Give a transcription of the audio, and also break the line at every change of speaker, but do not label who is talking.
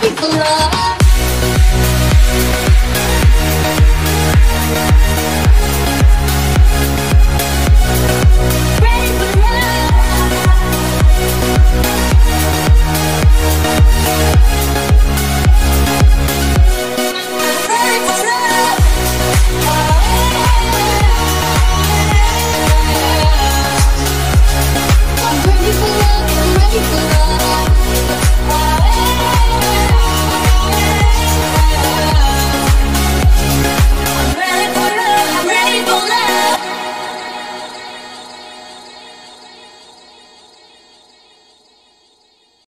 ready for love.